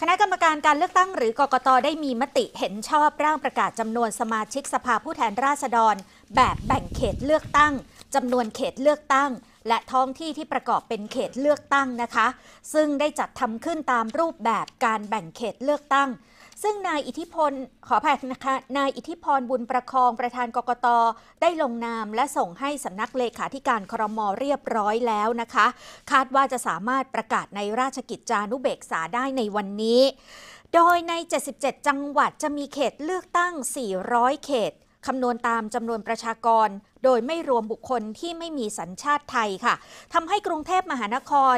คณะกรรมการการเลือกตั้งหรือกกตได้มีมติเห็นชอบร่างประกาศจำนวนสมาชิกสภาผู้แทนราษฎร แบบแบ่งเขตเลือกตั้งจำนวนเขตเลือกตั้ง และท้องที่ที่ประกอบเป็นเขตเลือกตั้งนะคะ ซึ่งได้จัดทำขึ้นตามรูปแบบการแบ่งเขตเลือกตั้ง ซึ่งนายอิทธิพลขออภัยนะคะนายอิทธิพรบุญประคองประธานกกตได้ลงนามและส่งให้สำนักเลขาธิการครมเรียบร้อยแล้วนะคะ คาดว่าจะสามารถประกาศในราชกิจจานุเบกษาได้ในวันนี้ โดยใน 77 จังหวัดจะมีเขตเลือกตั้ง 400 เขต คำนวณตามจำนวนประชากร โดยไม่รวมบุคคลที่ไม่มีสัญชาติไทยค่ะทำให้กรุงเทพมหานคร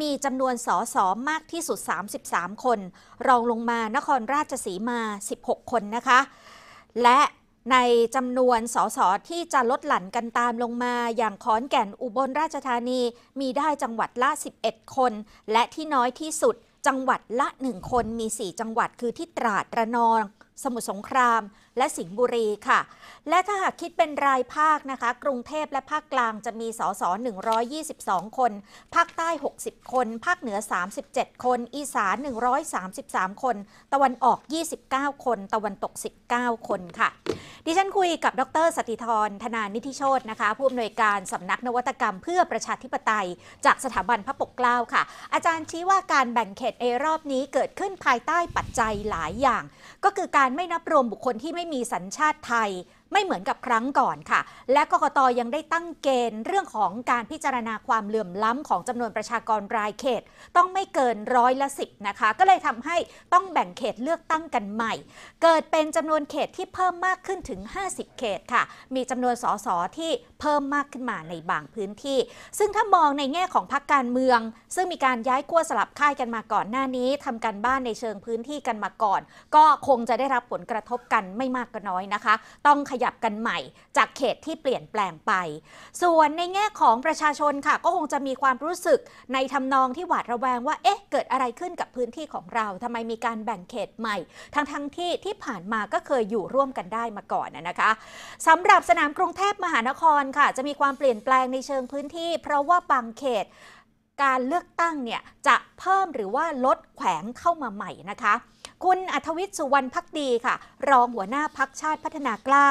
มีจำนวนสสมากที่สุด 33 คน รองลงมานครราชสีมา 16 คนนะคะ และในจำนวนสสที่จะลดหลั่นกันตามลงมาอย่างขอนแก่นอุบลราชธานีมีได้จังหวัดละ 11 คน และที่น้อยที่สุดจังหวัดละ 1 คนมี 4 จังหวัดคือที่ตราดระนอง สมุทรสงคราม และสิงห์บุรีค่ะ และถ้าหากคิดเป็นรายภาคนะคะ กรุงเทพและภาคกลางจะมีสส122 คน ภาคใต้ 60 คน ภาคเหนือ 37 คน อีสาน 133 คน ตะวันออก 29 คน ตะวันตก 19 คนค่ะ ดิฉันคุยกับดรสติธรธนานิธิโชตนะคะ ผู้อำนวยการสำนักนวัตกรรมเพื่อประชาธิปไตย จากสถาบันพระปกเกล้าค่ะ อาจารย์ชี้ว่าการแบ่งเขตเอรอบนี้เกิดขึ้นภายใต้ปัจจัยหลายอย่าง ก็คือการไม่นับรวมบุคคลที่ไม่มีสัญชาติไทย ไม่เหมือนกับครั้งก่อนค่ะ และกกตยังได้ตั้งเกณฑ์เรื่องของการพิจารณาความเหลื่อมล้ำของจำนวนประชากรรายเขต ต้องไม่เกินร้อยละสิบนะคะ ก็เลยทำให้ต้องแบ่งเขตเลือกตั้งกันใหม่ เกิดเป็นจำนวนเขตที่เพิ่มมากขึ้นถึง 50 เขตค่ะ มีจำนวนสสที่เพิ่มมากขึ้นมาในบางพื้นที่ ซึ่งถ้ามองในแง่ของพรรคการเมือง ซึ่งมีการย้ายขั้วสลับค่ายกันมาก่อนหน้านี้ทำกันบ้านในเชิงพื้นที่กันมาก่อน ก็คงจะได้รับผลกระทบกันไม่มากก็น้อยนะคะ ต้องขยับกันใหม่ จากเขตที่เปลี่ยนแปลงไป ส่วนในแง่ของประชาชนค่ะ ก็คงจะมีความรู้สึกในทำนองที่หวาดระแวงว่าเอ๊ะเกิดอะไรขึ้นกับพื้นที่ของเราทำไมมีการแบ่งเขตใหม่ ทั้งทั้งที่ที่ผ่านมาก็เคยอยู่ร่วมกันได้มาก่อนนะนะคะสำหรับสนามกรุงเทพมหานครค่ะ จะมีความเปลี่ยนแปลงในเชิงพื้นที่ เพราะว่าบางเขตการเลือกตั้งเนี่ยจะเพิ่มหรือว่าลดแขวงเข้ามาใหม่นะคะ คุณอัธวิทย์สุวรรณพักดีค่ะ รองหัวหน้าพักชาติพัฒนากล้า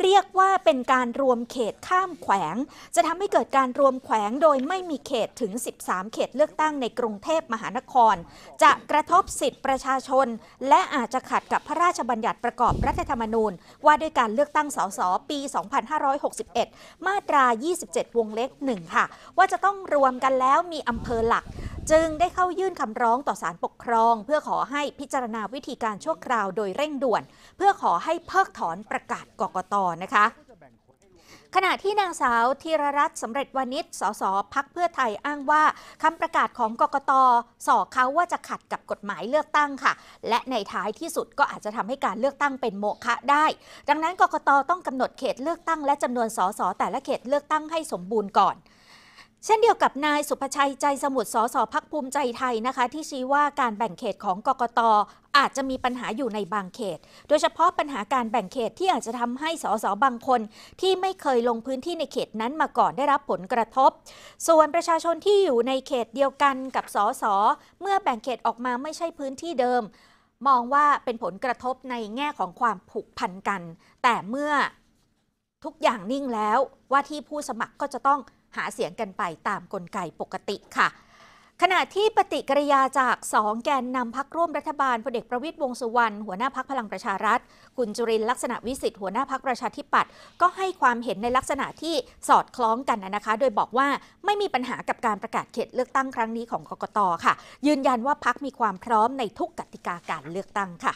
เรียกว่าเป็นการรวมเขตข้ามแขวง จะทำให้เกิดการรวมแขวงโดยไม่มีเขตถึง 13 เขตเลือกตั้งในกรุงเทพมหานคร จะกระทบสิทธิประชาชน และอาจจะขัดกับพระราชบัญญัติประกอบรัฐธรรมนูญ ว่าด้วยการเลือกตั้งสสปี 2561 มาตรา 27 วงเล็ก1ค่ะ ว่าจะต้องรวมกันแล้วมีอำเภอหลัก จึงได้เข้ายื่นคำร้องต่อศาลปกครอง เพื่อขอให้พิจารณาวิธีการชั่วคราวโดยเร่งด่วน เพื่อขอให้เพิกถอนประกาศกกตนะคะขณะที่นางสาวธีรรัตน์สำเร็จวานิชสสพักเพื่อไทยอ้างว่าคำประกาศของกกตสอกเขาว่าจะขัดกับกฎหมายเลือกตั้งค่ะ และในท้ายที่สุดก็อาจจะทำให้การเลือกตั้งเป็นโมฆะได้ ดังนั้นกกตต้องกำหนดเขตเลือกตั้งและจำนวนสสแต่ละเขตเลือกตั้งให้สมบูรณ์ก่อน เช่นเดียวกับนายสุภชัยใจสมุทรสสพักภูมิใจไทยนะคะ ที่ชี้ว่าการแบ่งเขตของกกตอาจจะมีปัญหาอยู่ในบางเขต โดยเฉพาะปัญหาการแบ่งเขตที่อาจจะทำให้สสบางคน ที่ไม่เคยลงพื้นที่ในเขตนั้นมาก่อนได้รับผลกระทบ ส่วนประชาชนที่อยู่ในเขตเดียวกันกับสสเมื่อแบ่งเขตออกมาไม่ใช่พื้นที่เดิม มองว่าเป็นผลกระทบในแง่ของความผูกพันกัน แต่เมื่อทุกอย่างนิ่งแล้วว่าที่ผู้สมัครก็จะต้อง หาเสียงกันไปตามกลไกปกติค่ะ ขณะที่ปฏิกิริยาจากสองแกนนำพักร่วมรัฐบาลพลเอกประวิตยวงสุวรรณหัวหน้าพักพลังประชารัฐ คุณจุรินลักษณะวิสิทธิ์หัวหน้าพักประชาธิปัตย์ก็ให้ความเห็นในลักษณะที่สอดคล้องกันนะคะ โดยบอกว่าไม่มีปัญหากับการประกาศเขตเลือกตั้งครั้งนี้ของกกตค่ะ ยืนยันว่าพักมีความพร้อมในทุกกติกาการเลือกตั้งค่ะ